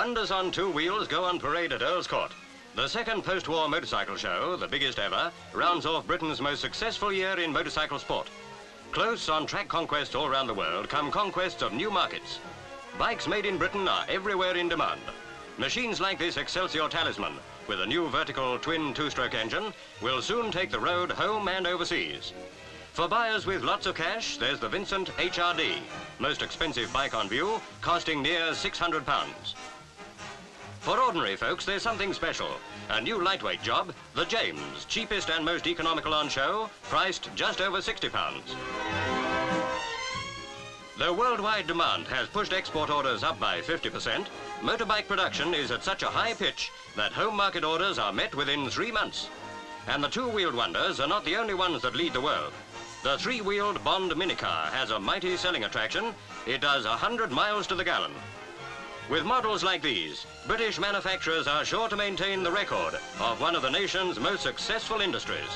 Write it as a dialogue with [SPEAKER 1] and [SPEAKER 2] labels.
[SPEAKER 1] Wonders on two wheels go on parade at Earl's Court. The second post-war motorcycle show, the biggest ever, rounds off Britain's most successful year in motorcycle sport. Close on track conquests all around the world come conquests of new markets. Bikes made in Britain are everywhere in demand. Machines like this Excelsior Talisman, with a new vertical twin two-stroke engine, will soon take the road home and overseas. For buyers with lots of cash, there's the Vincent HRD, most expensive bike on view, costing near 600 pounds. For ordinary folks, there's something special. A new lightweight job, the James, cheapest and most economical on show, priced just over 60 pounds. Though worldwide demand has pushed export orders up by 50%, motorbike production is at such a high pitch that home market orders are met within three months. And the two-wheeled wonders are not the only ones that lead the world. The three-wheeled Bond minicar has a mighty selling attraction. It does 100 miles to the gallon. With models like these, British manufacturers are sure to maintain the record of one of the nation's most successful industries.